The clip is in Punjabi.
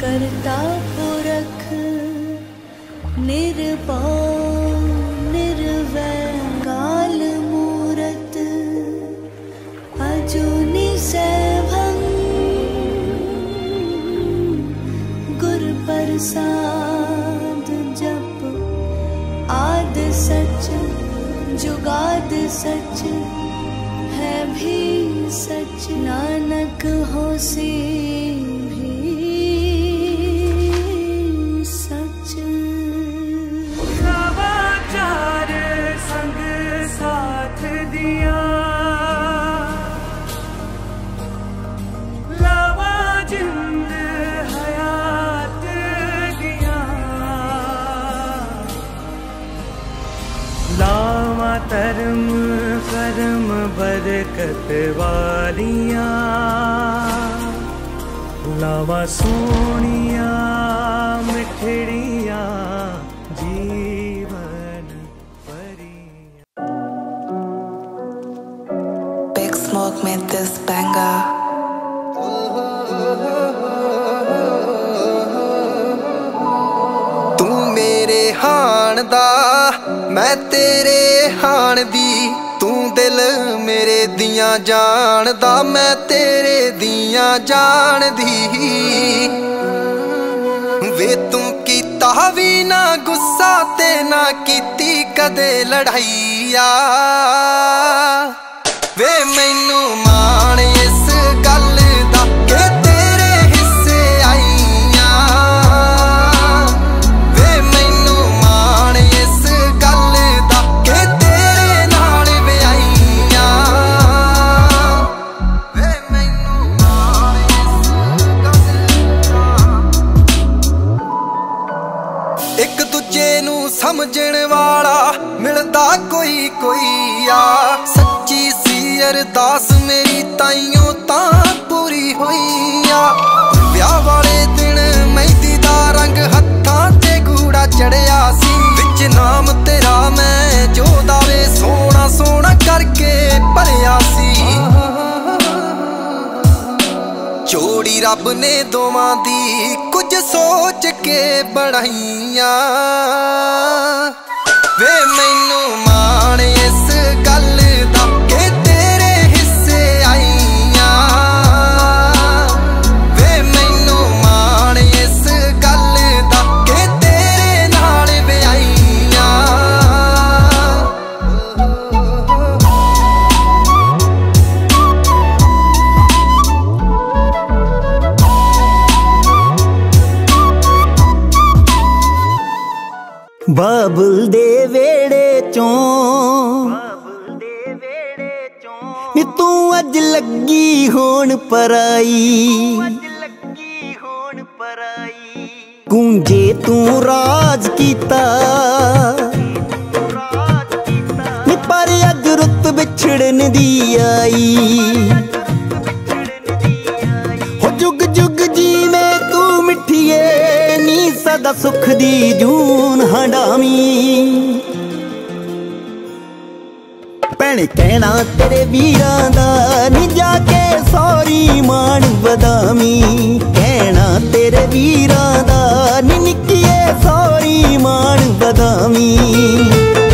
करता पुरख निर्भाव निर्वैकाल मूरत अजूनी सैभं। गुर प्रसाद जप। आद सच, जुगाद सच। है भी सच, नानक हो से भी। ਧਰਮ ਕਰਮ ਬਰਕਤ ਵਾਲੀਆਂ ਲਾਵਾ ਸੋਹਣੀਆਂ ਮਿਠੜੀਆਂ ਜੀਵਨ ਭਰੀਆਂ Big Smoke made this banger. ਤੂੰ ਮੇਰੇ ਹਾਣ ਦਾ ਮੈਂ ਤੇਰੇ ਹਾਣ ਦੀ, ਤੂੰ ਦਿਲ ਮੇਰੇ ਦੀਆਂ ਜਾਣਦਾ, ਮੈਂ ਤੇਰੇ ਦੀਆਂ ਜਾਣਦੀ। ਵੇ ਤੂੰ ਕੀਤਾ ਵੀ ਨਾ ਗੁੱਸਾ ਤੇ ਨਾ ਕੀਤੀ ਕਦੇ ਲੜਾਈਆ। ਵੇ ਮੈਨੂੰ ਮਾਂ ਨੂੰ ਸਮਝਣ ਵਾਲਾ ਮਿਲਦਾ ਕੋਈ ਕੋਈ ਆ। ਸੱਚੀ ਸੀ ਅਰਦਾਸ ਮੇਰੀ ਤਾਈਓ ਤਾਂ ਪੂਰੀ ਹੋਈ ਆ। ਵਿਆਹ ਵਾਲੇ ਦਿਨ ਮਹਿੰਦੀ ਦਾ ਰੰਗ ਹੱਥਾਂ ਤੇ ਗੂੜਾ ਚੜਿਆ ਸੀ। ਵਿੱਚ ਨਾਮ ਤੇਰਾ ਮੈਂ ਜੋ ਦਾਵੇ ਸੋਹਣਾ ਸੋਹਣਾ ਕਰਕੇ ਭਰਿਆ ਸੀ। ਜੋੜੀ ਰੱਬ ਨੇ ਦੋਵਾਂ ਦੀ ਸੋਚ ਕੇ ਬਣਾਈਆਂ। ਵੇ ਮੈਨੂੰ ਬਾਬਲ ਦੇ ਵੇੜੇ ਚੋਂ ਬਬੁਲਦੇ ਵੇੜੇ ਚੋਂ। ਨੀ ਤੂੰ ਅੱਜ ਲੱਗੀ ਹੋਣ ਪਰਾਈ। ਗੂੰਜੇ ਤੂੰ ਰਾਜ ਕੀਤਾ। ਨੀ ਪਰ ਅੱਜ ਰੁੱਤ ਵਿਛੜਨ ਦੀ ਆਈ। ਨੀ ਸੁਖ ਦੀ ਜੂਨ ਹੰਡਾਵੀਂ। ਭੈਣ ਕਹਿਣਾ ਤੇਰੇ ਵੀਰਾਂ ਦਾ ਨੀ ਜਾ ਕੇ ਸੌਰੀ ਮਾਣ ਵਧਾਵੀਂ। ਕਹਿਣਾ ਤੇਰੇ ਵੀਰਾਂ ਦਾ ਨੀ ਨਿੱਕੀਏ ਸੌਰੀ ਮਾਣ ਵਧਾਵੀਂ।